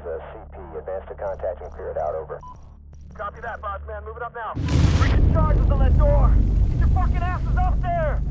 is a CP. Advance to contact and clear it out, over. Copy that, boss man. Moving up now. Breaching charges on that door. Get your fucking asses up there!